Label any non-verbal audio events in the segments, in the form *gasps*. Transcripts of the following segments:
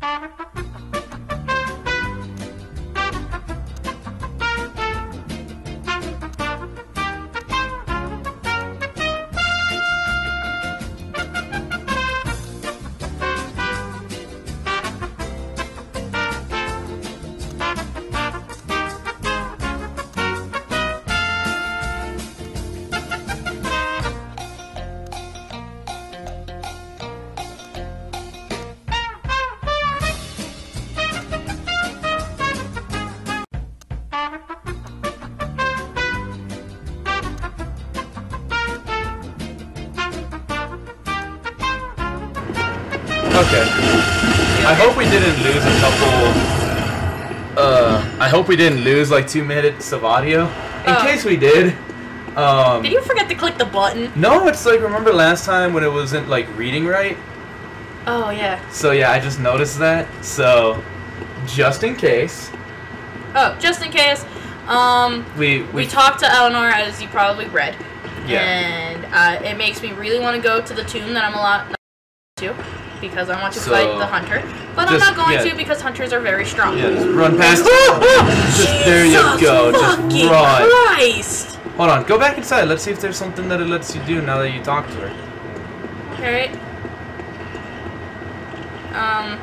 Thank you. Okay. I hope we didn't lose a couple. Uh, I hope we didn't lose like two minutes of audio. In Oh. case we did. Um, Did you forget to click the button? No, it's like remember last time when it wasn't like reading right. Oh yeah. So yeah, I just noticed that. So, just in case, Oh, just in case. Um, we we talked to Eleanor, as you probably read. Yeah. And uh, it makes me really want to go to the tomb that I'm a lot to because I want to So, fight the hunter. But I'm not going yeah. to because hunters are very strong. Yeah, just run past. *laughs* Just- there you go. Just run. Christ. Hold on. Go back inside. Let's see if there's something that it lets you do now that you talk to her. Alright. Um.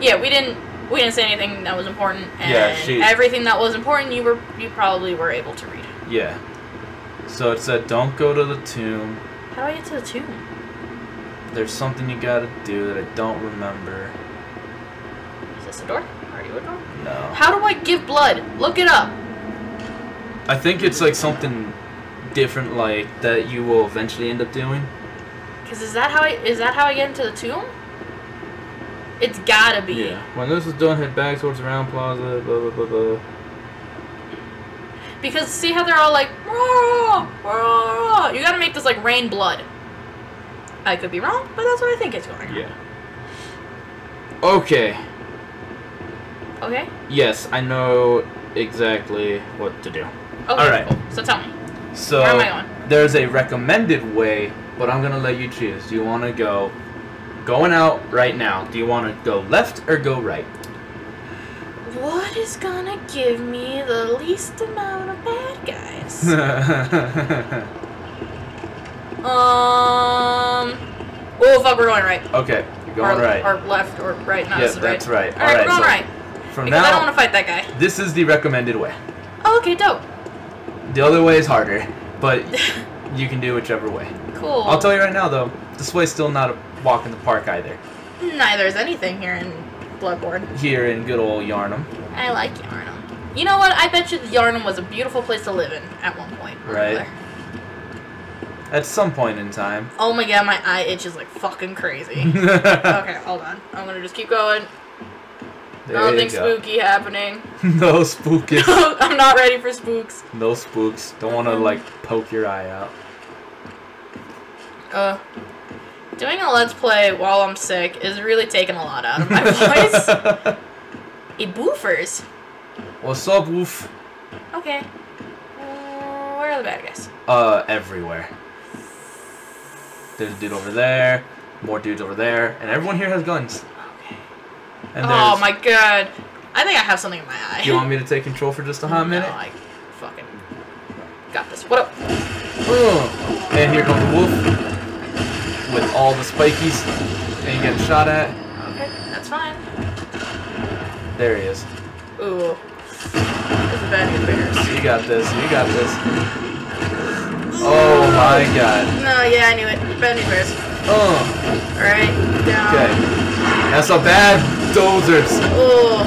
Yeah, we didn't we didn't say anything that was important, and Yeah, she- everything that was important you were you probably were able to read. Yeah. So it said, "Don't go to the tomb. How do I get to the tomb? There's something you gotta do that I don't remember." Is this a door? Are you a door? No. How do I give blood? Look it up. I think it's like something different, like that you will eventually end up doing. Cause is that how I is that how I get into the tomb? It's gotta be. Yeah. When this is done, head back towards the round plaza. Blah blah blah blah. Because see how they're all like, "Rah, rah." you gotta make this like rain blood. I could be wrong, but that's what I think it's going on. Yeah. Okay. Okay. Yes, I know exactly what to do. Okay. Alright. cool. So tell me. So Where am I going? there's a recommended way, but I'm gonna let you choose. Do you want to go going out right now? Do you want to go left or go right? What is gonna give me the least amount of bad guys? *laughs* um. Oh fuck, we're going right. okay, you're going or, right. Or left or right. Not Yeah, that's right. All right, Alright, we're going so right. From Because I don't want to fight that guy. this is the recommended way. Oh, okay, dope. The other way is harder, but *laughs* you can do whichever way. Cool. I'll tell you right now, though, this way's still not a walk in the park either. Neither is anything here in Bloodborne. Here in good old Yharnam, I like Yharnam. You know what? I bet you Yharnam was a beautiful place to live in at one point. Right. At some point in time. Oh my god, my eye itches like fucking crazy. *laughs* okay, hold on. I'm gonna just keep going. There Nothing spooky happening. *laughs* no spooky. *laughs* I'm not ready for spooks. no spooks. Don't want to like poke your eye out. Uh, doing a let's play while I'm sick is really taking a lot out of my voice. It boofers. What's up, Woof? Okay. Uh, where are the bad guys? Uh, everywhere. There's a dude over there, more dudes over there, and everyone here has guns. Okay. And Oh my god. I think I have something in my eye. Do you want me to take control for just a hot minute? No, I fucking got this. What up? Ugh. And here comes the wolf with all the spikies, and getting shot at. Okay, that's fine. There he is. Ooh. This is bad news bears. You got this. You got this. Oh my god. No, yeah, I knew it. Bad news bears. Oh. Alright, down. Okay. That's a bad dozers. Oh.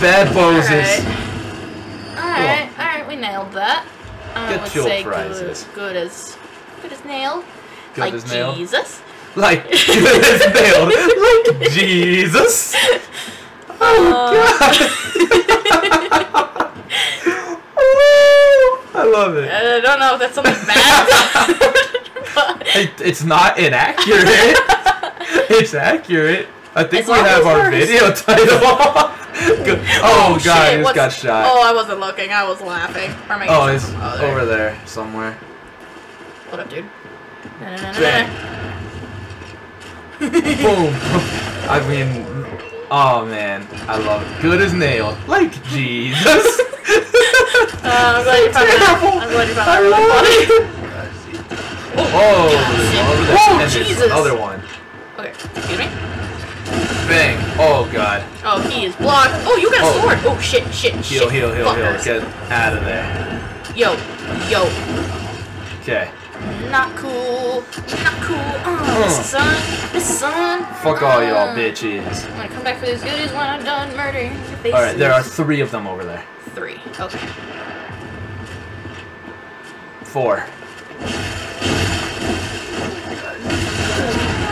Bad bozers. Alright, alright, we nailed that. I Get would your say prizes. Good, good as good as nailed. Good like as nailed. Jesus. Like *laughs* good as nailed. Like Jesus. *laughs* Uh, Oh, *laughs* I love it. I don't know if that's something bad. It, it's not inaccurate. *laughs* it's accurate. I think As we have our video *laughs* title. Good. Oh, oh god, just got shot. Oh, I wasn't looking. I was laughing. Oh, he's Oh, over there somewhere. What up, dude? Na, na, na. *laughs* Boom. I mean, Oh man, I love it. Good as nailed. Like Jesus. Uh, I'm glad you found Terrible. that. I'm glad you found that really funny. it. Oh, there's one over there. Whoa, and Jesus. another one. Okay, excuse me. Bang. Oh god. Oh, he is blocked. Oh, you got a Oh. sword. Oh shit, shit, Heal, shit. heal, heal, heal. Fuckers. Get out of there. Yo, yo, Okay. not cool, not cool. This *laughs* son, this son. Fuck all y'all ah. bitches. I'm gonna come back for these goodies when I'm done murdering your faces. Alright, there are three of them over there. three. Okay. Four.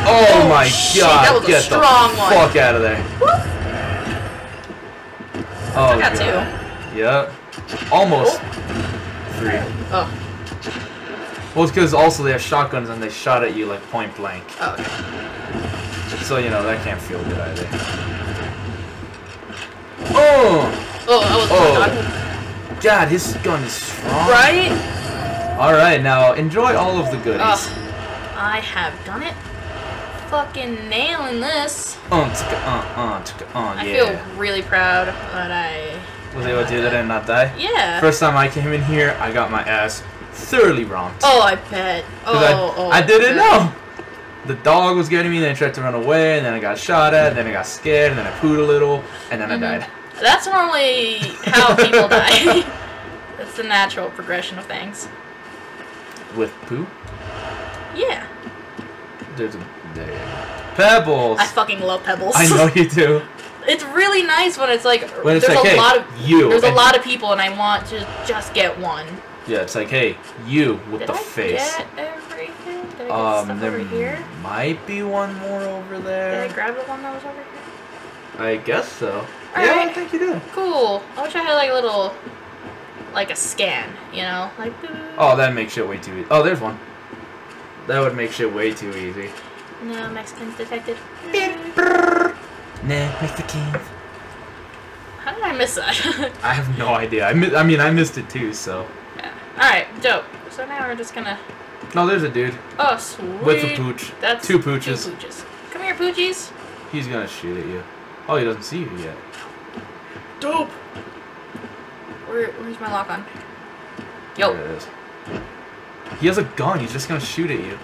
Oh, oh my shit, god, that was a get strong the one. fuck out of there. Oh, I got God. Yep. Almost. Oh. Three. Oh, Well, it's because also they have shotguns and they shot at you like point blank. oh, okay. So, you know, that can't feel good either. Oh! Oh, that was Oh. God, his gun is strong. Right? Alright, now enjoy all of the goodies. Ugh. I have done it. Fucking nailing this. Uh, ticka, uh, uh, ticka, uh, I yeah. feel really proud that I. Was able to do that and not die? Yeah. First time I came in here, I got my ass thoroughly wronged. oh, I bet. Oh, 'Cause I, oh. I didn't know. The dog was getting me, then I tried to run away, and then I got shot at, and then I got scared, and then I pooed a little, and then Mhm. I died. That's normally how *laughs* people die. *laughs* That's the natural progression of things. With poo? Yeah. There's a there. Pebbles. I fucking love pebbles. I know you do. *laughs* it's really nice when it's like When it's there's like, a hey, lot of you. there's a lot of people and I want to just get one. Yeah, it's like, hey, you with Did the I face. get everything? Did I get Um, stuff there over here? might be one more over there. Did. I grab the one that was over here? I guess so. Alright. Yeah, I think you did. Cool. I wish I had like a little, like a scan, you know, like. Oh, that makes shit way too easy. Oh, there's one. That would make shit way too easy. No Mexicans detected. Nah, Mexicans. How did I miss that? *laughs* I have no idea. I, mi- I mean, I missed it too, so. Yeah. All right, dope. So now we're just gonna. No, there's a dude Oh, sweet. with a pooch. That's Two pooches. Two pooches. Come here, poochies. He's gonna shoot at you. Oh, he doesn't see you yet. Dope. Where, where's my lock on? Yo, There it is. He has a gun. He's just gonna shoot at you.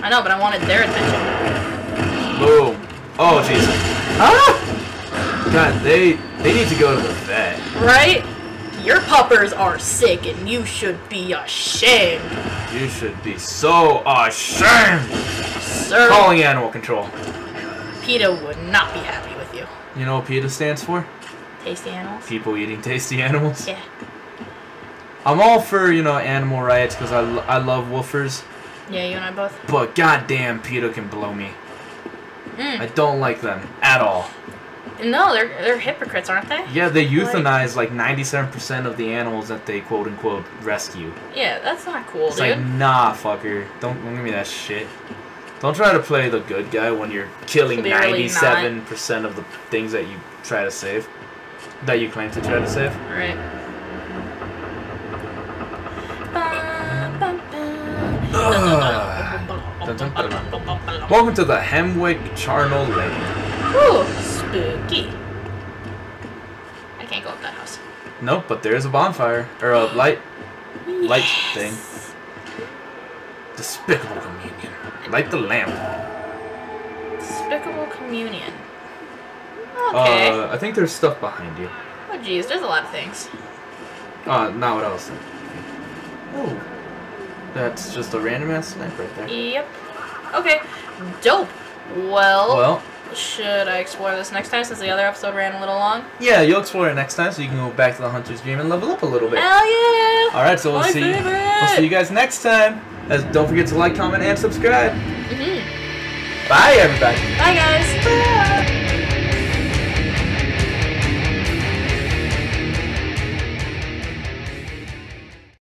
I know, but I wanted their attention. Boom. Oh, jeez. Ah! God, they they need to go to the vet. Right? Your puppers are sick, and you should be ashamed, You should be so ashamed. sir. Calling animal control. PETA would not be happy with you. You know what PETA stands for? Tasty animals. People eating tasty animals. Yeah. I'm all for, you know, animal rights because I, I love woofers, Yeah, you and I both. but goddamn, PETA can blow me. I Mm. don't like them at all. No, they're they're hypocrites, aren't they? Yeah, they euthanize like 97% of the animals that they quote unquote rescue. Yeah, that's not cool, It's dude. like, nah, fucker. Don't, don't give me that shit. Don't try to play the good guy when you're killing 97% of the things that you try to save. That you claim to try to save. Right. *sighs* Welcome to the Hemwick Charnel Lane. Ooh, spooky. I can't go up that house. Nope, but there's a bonfire. Or a *gasps* light light thing. Despicable communion. Light the lamp. Despicable communion. Okay. Uh, I think there's stuff behind you. oh, jeez, there's a lot of things. Uh, not what I was thinking. Oh. That's just a random ass snipe right there. Yep. Okay. Dope. Well, Well, should I explore this next time since the other episode ran a little long? yeah, you'll explore it next time so you can go back to the Hunter's Dream and level up a little bit. Hell yeah! Alright, so we'll My see favorite! we'll see you guys next time. As don't forget to like, comment, and subscribe. Mhm. Bye everybody. Bye, guys.